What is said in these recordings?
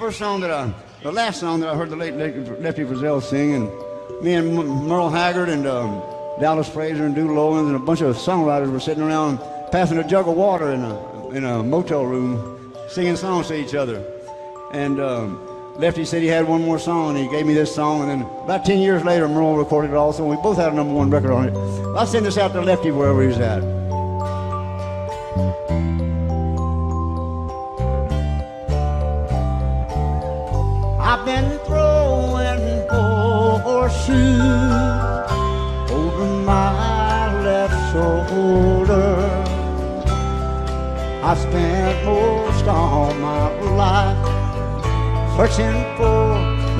first song that I, the last song that I heard the late, Lefty Frizzell sing, and me and Merle Haggard and um, Dallas Frazier and Duke Owens and a bunch of songwriters were sitting around passing a jug of water in a, in a motel room, singing songs to each other. And um, Lefty said he had one more song, and he gave me this song. And then about 10 years later, Merle recorded it also, and we both had a number one record on it. I'll send this out to Lefty wherever he's at. Been throwing horseshoes over my left shoulder. I spent most all my life searching for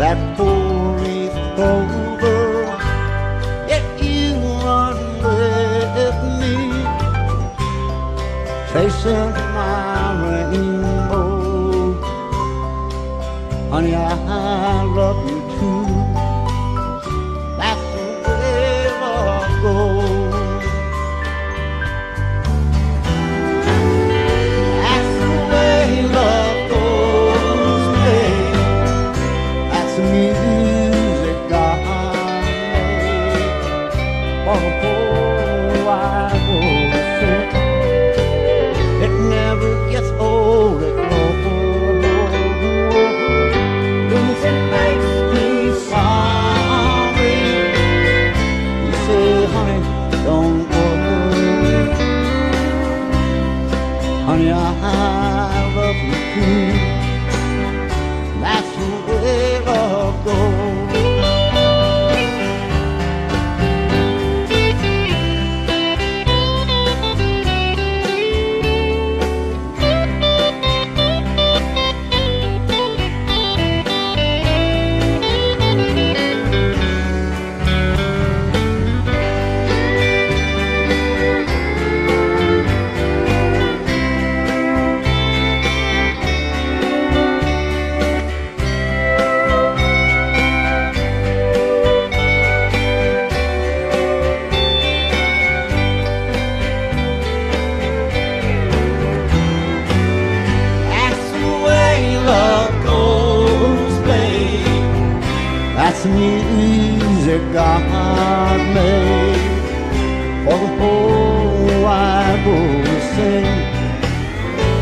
that four-leaf clover. Yet you run with me, chasing my rainbow. Honey, I love you too. Honey, I love you too. The music God made for the whole wide world to sing.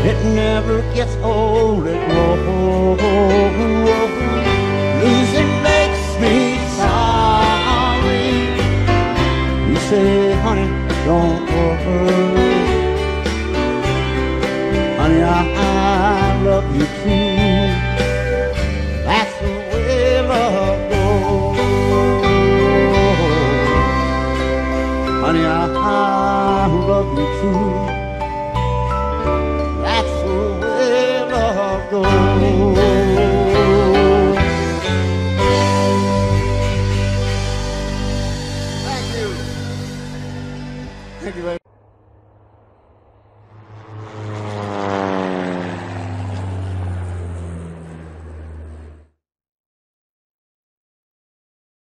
It never gets old, it grows. Losing makes me sorry. You say, honey, don't worry. Honey, I, I love you too. I love you me true. That's the way love goes. Thank you. Thank you very.